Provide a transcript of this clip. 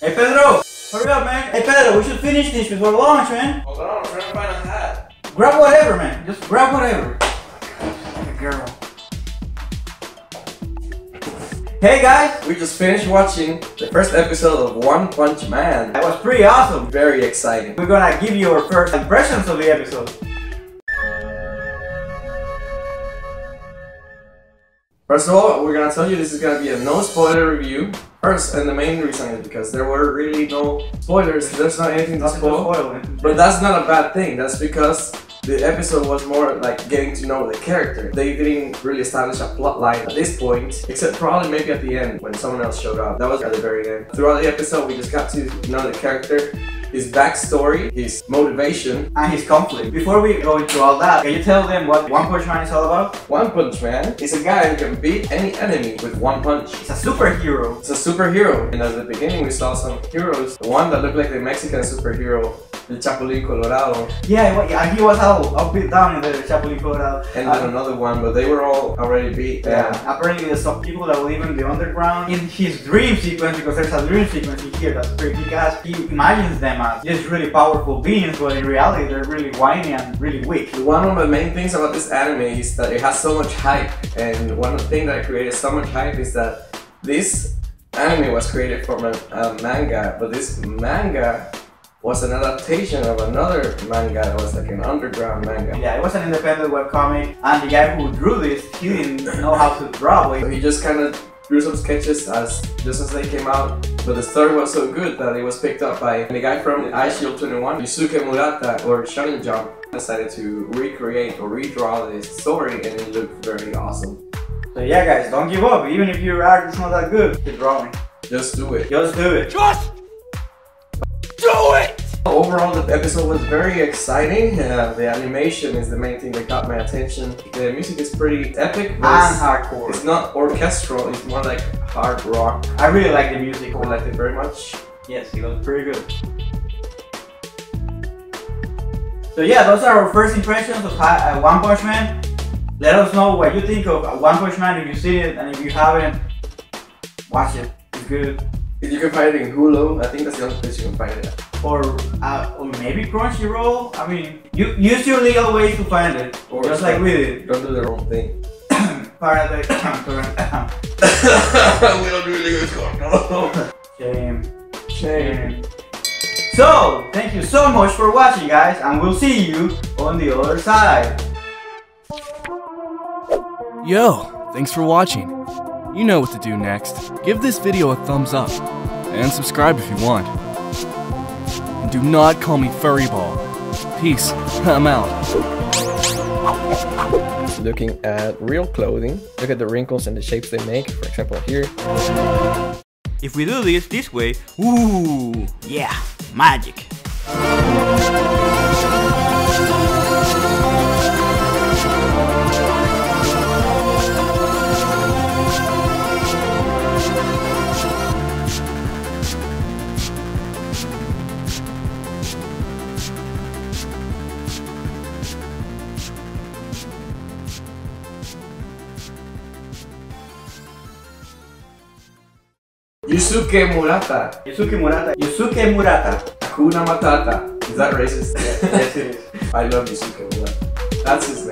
Hey Pedro, hurry up man. Hey Pedro, we should finish this before launch man. Hold on, I'm trying to find a hat. Grab whatever man, just grab whatever. Like a girl. Hey guys, We just finished watching the first episode of One Punch Man. that was pretty awesome. Very exciting. We're gonna give you our first impressions of the episode. First of all, we're gonna tell you this is gonna be a no spoiler review. First, and the main reason is because there were really no spoilers. There's not anything to spoil. But that's not a bad thing. That's because the episode was more like getting to know the character. They didn't really establish a plot line at this point, except probably maybe at the end when someone else showed up. That was at the very end. Throughout the episode, we just got to know the character, his backstory, his motivation. and his conflict. Before we go into all that, can you tell them what One Punch Man is all about? One Punch Man is a guy who can beat any enemy with one punch. It's a superhero. It's a superhero. And at the beginning, we saw some heroes. The one that looked like the Mexican superhero, the Chapulín Colorado, Yeah, well, yeah, he was all, all beat down in the Chapulín Colorado. and Uh, then another one, but they were all already beat. Yeah, apparently there's some people that live in the underground. In his dream sequence, because there's a dream sequence in here that's pretty kick-ass, he imagines them as just really powerful beings, but in reality they're really whiny and really weak. One of the main things about this anime is that it has so much hype, and one of the things that created so much hype is that this anime was created from a, a manga, but this manga was an adaptation of another manga that was like an underground manga. Yeah, it was an independent webcomic, and the guy who drew this, he didn't know how to draw. So he just kind of drew some sketches as just as they came out, but the story was so good that it was picked up by the guy from Eyeshield 21, Yusuke Murata or Shonen Jump, decided to recreate or redraw this story, and it looked very awesome. so yeah, guys, don't give up. Even if your art is not that good, keep drawing. Just do it. Just do it. Just do it! Overall, the episode was very exciting. Uh, the animation is the main thing that got my attention. The music is pretty epic, but And it's, hardcore. it's not orchestral. It's more like hard rock. I really like the music. I liked it very much. Yes, it was pretty good. So yeah, those are our first impressions of uh, One Punch Man. Let us know what you think of uh, One Punch Man if you've seen it, and if you haven't, watch it. It's good. You can find it in Hulu. I think that's the only place you can find it. At. Or, uh, or maybe Crunchyroll. I mean, you use your legal ways to find it, Or just like we did. Don't do the wrong thing. Part of the torrent. we don't do illegal No. Shame. Shame. So, thank you so much for watching, guys, and we'll see you on the other side. Yo, thanks for watching. You know what to do next. Give this video a thumbs up and subscribe if you want. And do not call me Furry Ball. Peace. I'm out. Looking at real clothing, look at the wrinkles and the shapes they make. For example, here. If we do this this way, ooh, yeah, magic. Yusuke Murata. Yusuke Murata. Yusuke Murata. Hakuna Matata. Is that racist? yes, it is. I love Yusuke Murata. That's his